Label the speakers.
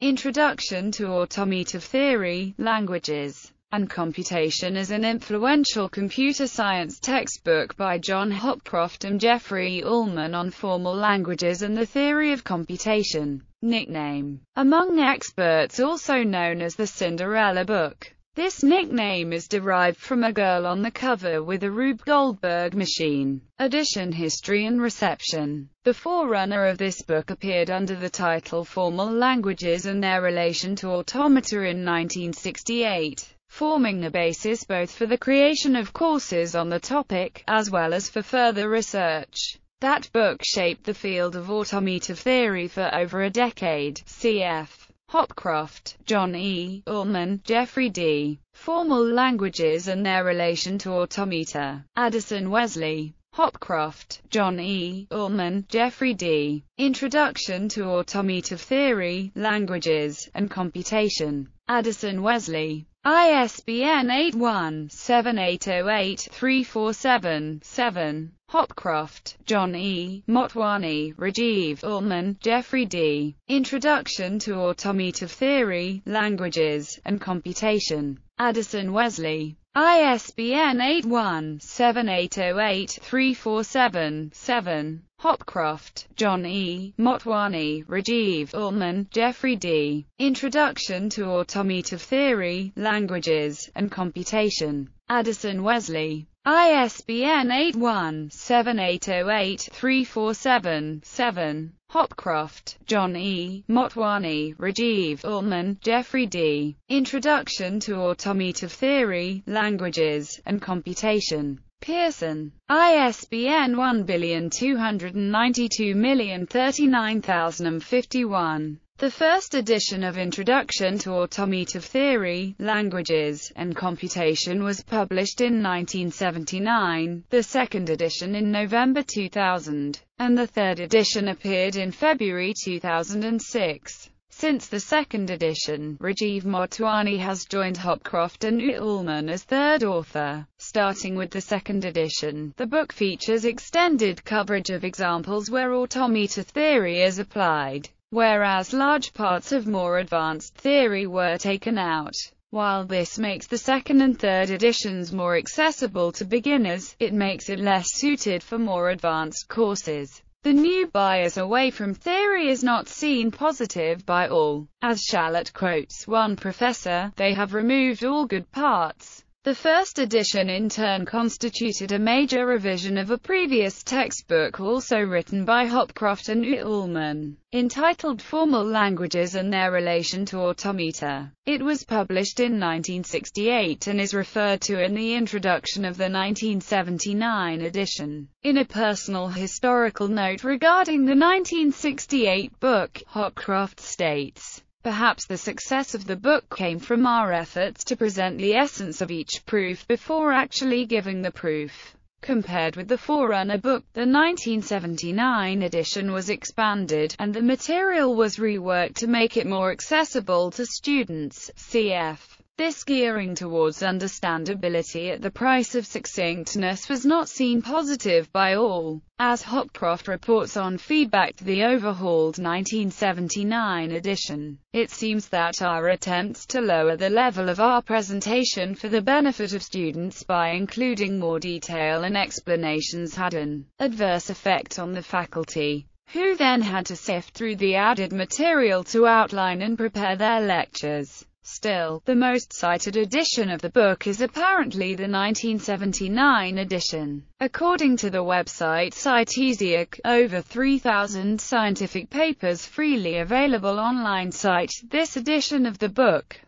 Speaker 1: Introduction to Automata Theory, Languages, and Computation is an influential computer science textbook by John Hopcroft and Jeffrey Ullman on formal languages and the theory of computation. Nickname. Among experts also known as the Cinderella Book. This nickname is derived from a girl on the cover with a Rube Goldberg machine. Edition History and Reception The forerunner of this book appeared under the title Formal Languages and Their Relation to Automata in 1968, forming the basis both for the creation of courses on the topic, as well as for further research. That book shaped the field of automata theory for over a decade. Cf. Hopcroft, John E. Ullman, Jeffrey D. Formal languages and their relation to automata. Addison Wesley. Hopcroft, John E. Ullman, Jeffrey D. Introduction to Automata Theory, Languages, and Computation. Addison Wesley. ISBN 81-7808-347-7. Hopcroft, John E., Motwani, Rajiv Ullman, Jeffrey D. Introduction to Automata Theory, Languages, and Computation. Addison Wesley. ISBN 81-7808-347-7. Hopcroft, John E., Motwani, Rajiv Ullman, Jeffrey D. Introduction to Automata Theory, Languages, and Computation. Addison Wesley. ISBN 81-7808-347-7. Hopcroft, John E., Motwani, Rajiv Ullman, Jeffrey D. Introduction to Automata Theory, Languages, and Computation. Pearson. ISBN 1292039051. The first edition of Introduction to Automata Theory, Languages, and Computation was published in 1979, the second edition in November 2000, and the third edition appeared in February 2006. Since the second edition, Rajiv Motwani has joined Hopcroft and Ullman as third author. Starting with the second edition, the book features extended coverage of examples where automata theory is applied whereas large parts of more advanced theory were taken out. While this makes the second and third editions more accessible to beginners, it makes it less suited for more advanced courses. The new bias away from theory is not seen positive by all. As Shallit quotes one professor, they have removed all good parts. The first edition in turn constituted a major revision of a previous textbook also written by Hopcroft and Ullman, entitled Formal Languages and Their Relation to Automata. It was published in 1968 and is referred to in the introduction of the 1979 edition. In a personal historical note regarding the 1968 book, Hopcroft states, Perhaps the success of the book came from our efforts to present the essence of each proof before actually giving the proof. Compared with the forerunner book, the 1979 edition was expanded, and the material was reworked to make it more accessible to students. Cf. This gearing towards understandability at the price of succinctness was not seen positive by all. As Hopcroft reports on feedback to the overhauled 1979 edition, it seems that our attempts to lower the level of our presentation for the benefit of students by including more detail and explanations had an adverse effect on the faculty who then had to sift through the added material to outline and prepare their lectures. Still, the most cited edition of the book is apparently the 1979 edition. According to the website CiteSeer, over 3,000 scientific papers freely available online cite this edition of the book.